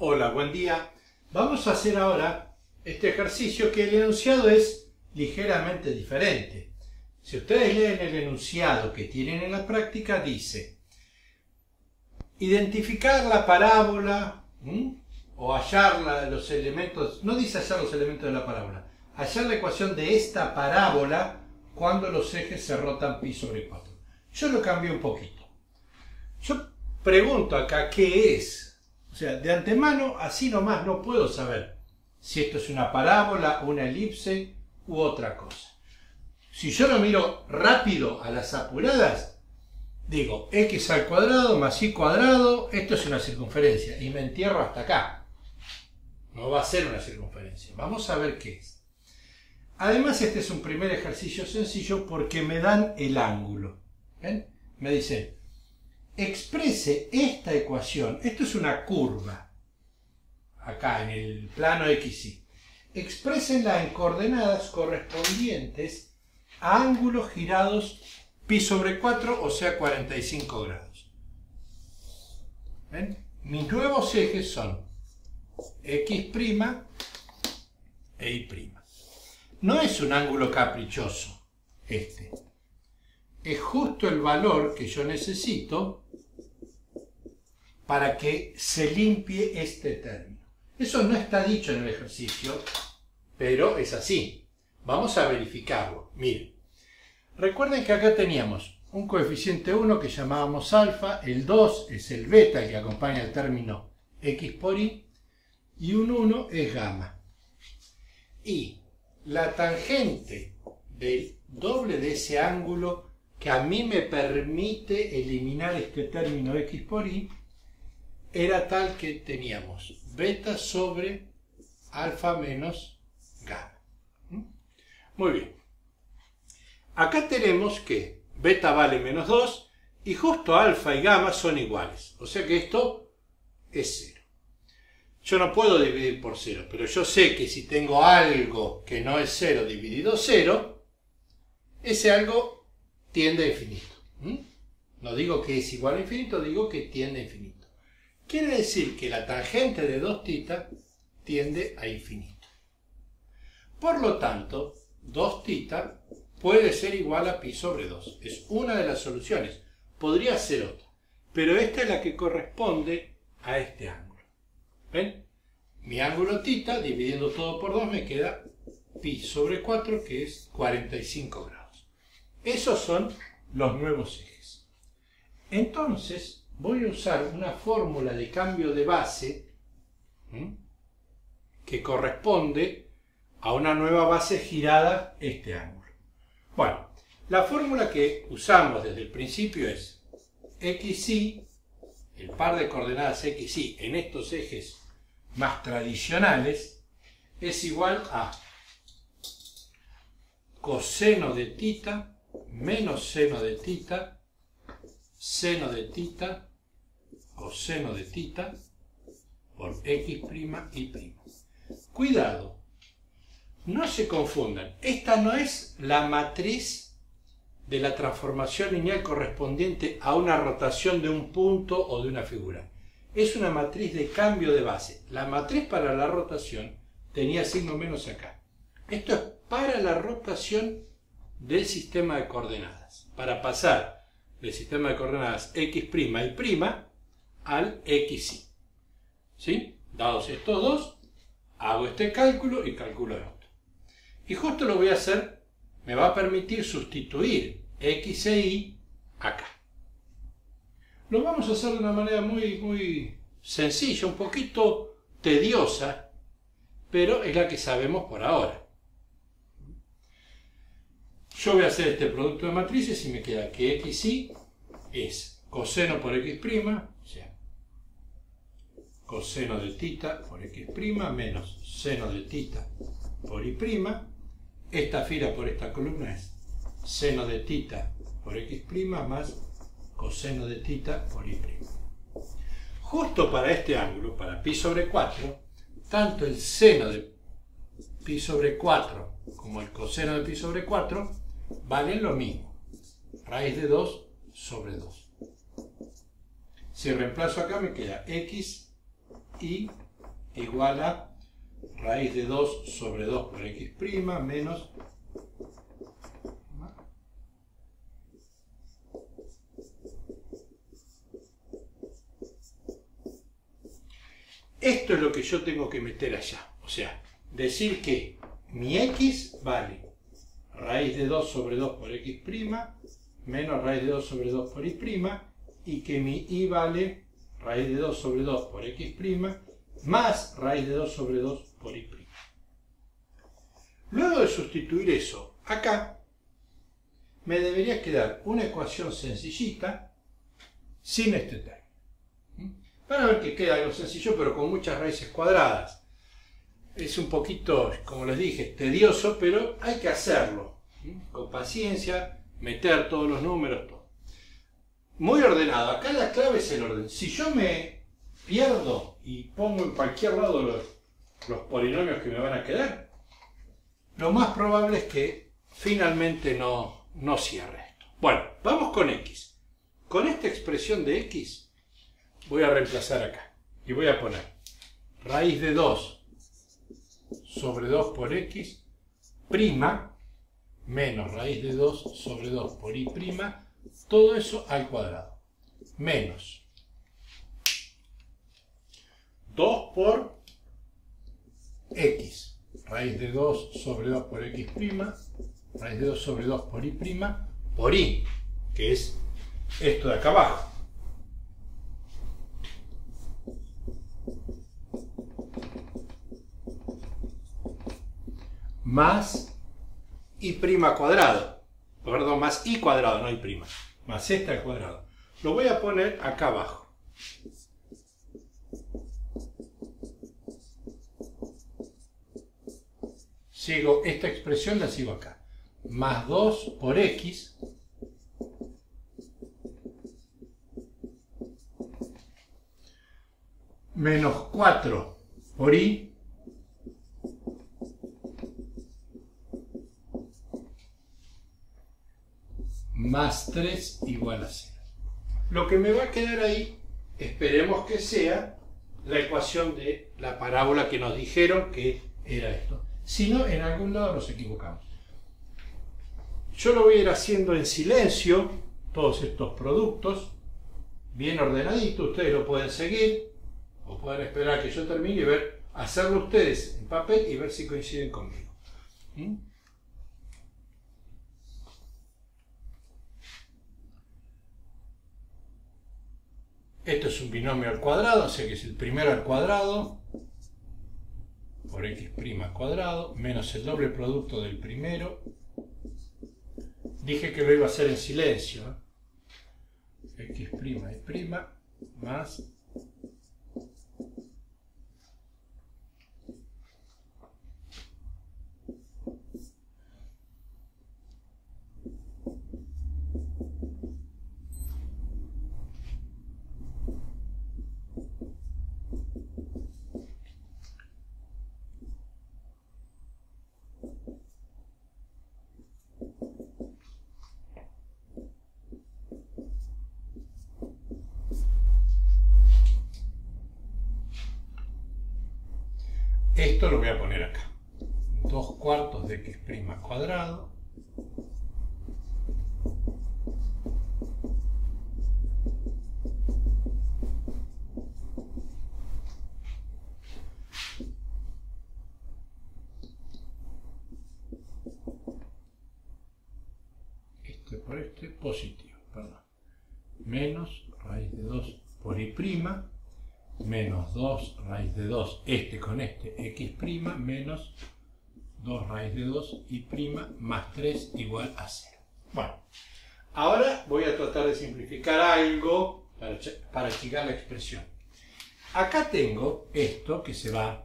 Hola, buen día. Vamos a hacer ahora este ejercicio que el enunciado es ligeramente diferente. Si ustedes leen el enunciado que tienen en la práctica, dice identificar la parábola o hallar los elementos, no dice hallar los elementos de la parábola, hallar la ecuación de esta parábola cuando los ejes se rotan pi sobre 4. Yo lo cambié un poquito. Yo pregunto acá qué es. Sea, de antemano, así nomás no puedo saber si esto es una parábola, una elipse u otra cosa. Si yo lo miro rápido a las apuradas, digo x al cuadrado más y cuadrado, esto es una circunferencia y me entierro hasta acá. No va a ser una circunferencia. Vamos a ver qué es. Además, este es un primer ejercicio sencillo porque me dan el ángulo. ¿Ven? Me dicen, exprese esta ecuación, esto es una curva, acá en el plano XY, exprésenla en coordenadas correspondientes a ángulos girados pi sobre 4, o sea 45 grados. ¿Ven? Mis nuevos ejes son X' e Y'. No es un ángulo caprichoso este. Es justo el valor que yo necesito para que se limpie este término. Eso no está dicho en el ejercicio, pero es así. Vamos a verificarlo. Miren, recuerden que acá teníamos un coeficiente 1 que llamábamos alfa, el 2 es el beta que acompaña el término x por y, y un 1 es gamma. Y la tangente del doble de ese ángulo que a mí me permite eliminar este término x por y era tal que teníamos beta sobre alfa menos gamma. ¿Mm? Muy bien. Acá tenemos que beta vale menos 2 y justo alfa y gamma son iguales. O sea que esto es 0. Yo no puedo dividir por 0, pero yo sé que si tengo algo que no es 0 dividido 0, ese algo tiende a infinito. No digo que es igual a infinito, digo que tiende a infinito. Quiere decir que la tangente de 2 tita tiende a infinito. Por lo tanto, 2 tita puede ser igual a pi sobre 2. Es una de las soluciones. Podría ser otra. Pero esta es la que corresponde a este ángulo. ¿Ven? Mi ángulo tita, dividiendo todo por 2, me queda pi sobre 4, que es 45 grados. Esos son los nuevos ejes. Entonces, voy a usar una fórmula de cambio de base que corresponde a una nueva base girada este ángulo. Bueno, la fórmula que usamos desde el principio es xy, el par de coordenadas xy en estos ejes más tradicionales, es igual a coseno de tita menos seno de tita, seno de tita coseno de tita por x' y. Cuidado, no se confundan. Esta no es la matriz de la transformación lineal correspondiente a una rotación de un punto o de una figura. Es una matriz de cambio de base. La matriz para la rotación tenía signo menos acá. Esto es para la rotación del sistema de coordenadas. Para pasar del sistema de coordenadas x' y' al XY. ¿Sí? Dados estos dos, hago este cálculo y calculo esto. Y justo lo voy a hacer, me va a permitir sustituir X e Y acá. Lo vamos a hacer de una manera muy, muy sencilla, un poquito tediosa, pero es la que sabemos por ahora. Yo voy a hacer este producto de matrices y me queda que xy es coseno por x', o sea, coseno de tita por x' menos seno de tita por y'. Esta fila por esta columna es seno de tita por x' más coseno de tita por y'. Justo para este ángulo, para pi sobre 4, tanto el seno de pi sobre 4 como el coseno de pi sobre 4 valen lo mismo. Raíz de 2 sobre 2. Si reemplazo acá me queda x y igual a raíz de 2 sobre 2 por x' menos Esto es lo que yo tengo que meter allá. O sea, decir que mi x vale raíz de 2 sobre 2 por x' menos raíz de 2 sobre 2 por y' y que mi y vale raíz de 2 sobre 2 por x' más raíz de 2 sobre 2 por y'. Luego de sustituir eso acá, me debería quedar una ecuación sencillita sin este término. Van a ver que queda algo sencillo, pero con muchas raíces cuadradas. Es un poquito, como les dije, tedioso, pero hay que hacerlo. Con paciencia, meter todos los números, todo. Muy ordenado. Acá la clave es el orden. Si yo me pierdo y pongo en cualquier lado los, los polinomios que me van a quedar, lo más probable es que finalmente no, no cierre esto. Bueno, vamos con x. Con esta expresión de x, voy a reemplazar acá y voy a poner raíz de 2 sobre 2 por x prima menos raíz de 2 sobre 2 por y prima, todo eso al cuadrado, menos 2 por x, raíz de 2 sobre 2 por x prima, raíz de 2 sobre 2 por y prima, por y, que es esto de acá abajo. Más y prima cuadrado. Perdón, más y cuadrado, no y prima. Más esta al cuadrado. Lo voy a poner acá abajo. Sigo esta expresión, la sigo acá. Más 2 por x menos 4 por y más 3 igual a 0. Lo que me va a quedar ahí, esperemos que sea la ecuación de la parábola que nos dijeron que era esto. Si no, en algún lado nos equivocamos. Yo lo voy a ir haciendo en silencio, todos estos productos, bien ordenaditos, ustedes lo pueden seguir, o pueden esperar que yo termine y ver, hacerlo ustedes en papel y ver si coinciden conmigo. ¿Mm? Esto es un binomio al cuadrado, o sea que es el primero al cuadrado por x' al cuadrado menos el doble producto del primero. Dije que lo iba a hacer en silencio. ¿eh? x' y' más Esto lo voy a poner acá. 2 cuartos de x' cuadrado este por este positivo, perdón, menos raíz de 2 por y' menos 2 raíz de 2, este con este, x' menos 2 raíz de 2 y más 3 igual a 0. Bueno, ahora voy a tratar de simplificar algo para, para achicar la expresión. Acá tengo esto que se va,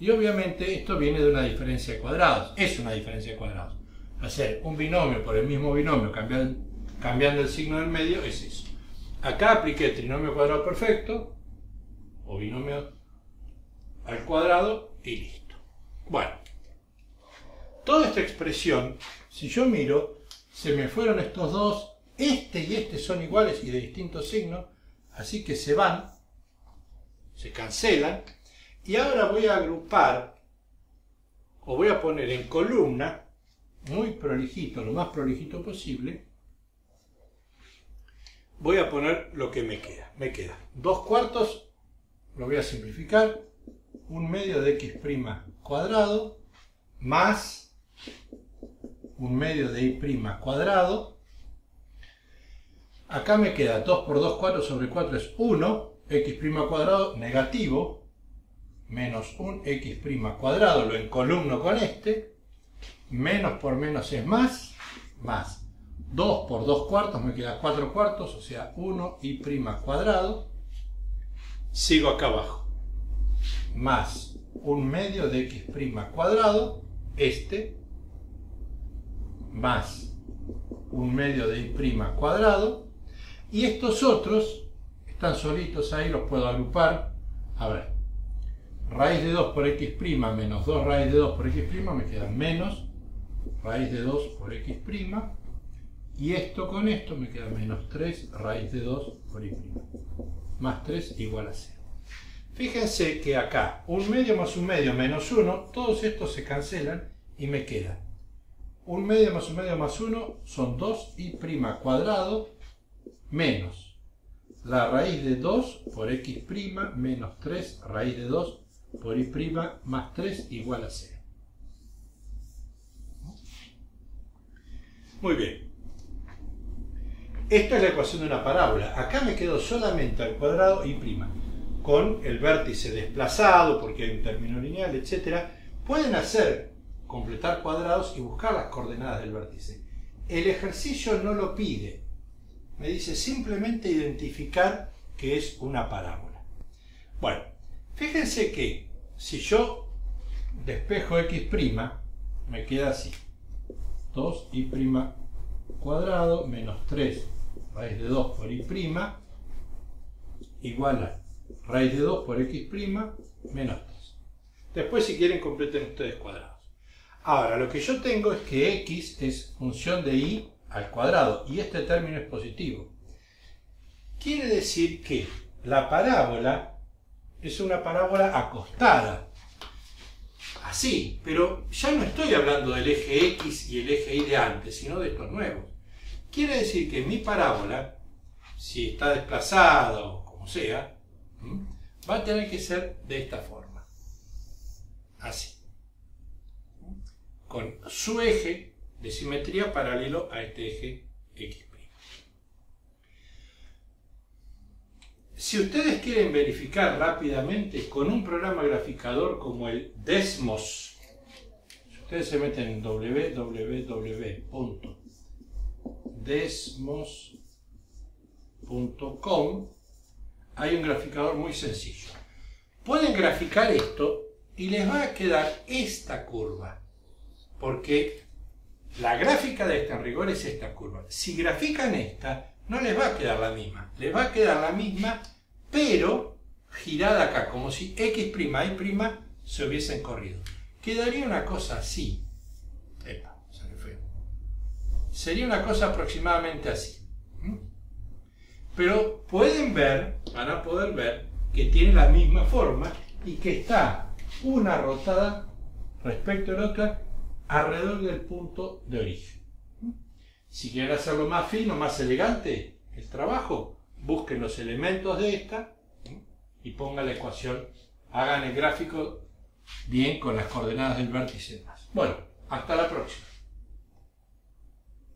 y obviamente esto viene de una diferencia de cuadrados, es una diferencia de cuadrados. Hacer un binomio por el mismo binomio cambiando, cambiando el signo del medio es eso. Acá apliqué trinomio cuadrado perfecto, o binomio al cuadrado y listo. Bueno, toda esta expresión, si yo miro, se me fueron estos dos, este y este son iguales y de distintos signos, así que se van, se cancelan, Y ahora voy a agrupar, o voy a poner en columna, muy prolijito, lo más prolijito posible, voy a poner lo que me queda. Me queda dos cuartos, lo voy a simplificar, un medio de x' cuadrado, más un medio de y' cuadrado. Acá me queda 2 por 2, 4 sobre 4 es 1, x' cuadrado negativo, menos un x' cuadrado, lo encolumno con este, menos por menos es más, más 2 por 2 cuartos me queda 4 cuartos, o sea 1 y cuadrado. Sigo acá abajo. Más un medio de x' cuadrado, este, más un medio de y' cuadrado. Y estos otros están solitos ahí, los puedo agrupar. A ver, raíz de 2 por x' menos 2 raíz de 2 por x' me queda menos raíz de 2 por x' y esto con esto me queda menos 3 raíz de 2 por y'. Más 3 igual a 0. Fíjense que acá, un medio más un medio menos 1, todos estos se cancelan y me queda un medio más un medio más 1 son 2 y cuadrado menos la raíz de 2 por x' menos 3 raíz de 2 por y' más 3 igual a 0. Muy bien. Esta es la ecuación de una parábola. Acá me quedo solamente al cuadrado y prima, con el vértice desplazado, porque hay un término lineal, etc. Pueden hacer, completar cuadrados y buscar las coordenadas del vértice. El ejercicio no lo pide. Me dice simplemente identificar que es una parábola. Bueno, fíjense que si yo despejo x', me queda así. 2 y prima cuadrado menos 3 raíz de 2 por y' igual a raíz de 2 por x' menos 3. Después si quieren completen ustedes cuadrados. Ahora, lo que yo tengo es que x es función de y al cuadrado y este término es positivo. Quiere decir que la parábola es una parábola acostada. Así, pero ya no estoy hablando del eje x y el eje y de antes, sino de estos nuevos. Quiere decir que mi parábola, si está desplazada o como sea, va a tener que ser de esta forma. Así. Con su eje de simetría paralelo a este eje X'. Si ustedes quieren verificar rápidamente con un programa graficador como el Desmos, si ustedes se meten en www desmos.com hay un graficador muy sencillo. Pueden graficar esto y les va a quedar esta curva, porque la gráfica de esta en rigor es esta curva. Si grafican esta, no les va a quedar la misma, les va a quedar la misma, pero girada acá, como si x' y' se hubiesen corrido. Quedaría una cosa así. Sería una cosa aproximadamente así. Pero pueden ver, van a poder ver, que tiene la misma forma y que está una rotada respecto a la otra alrededor del punto de origen. Si quieren hacerlo más fino, más elegante el trabajo, busquen los elementos de esta y pongan la ecuación, hagan el gráfico bien con las coordenadas del vértice más. Bueno, hasta la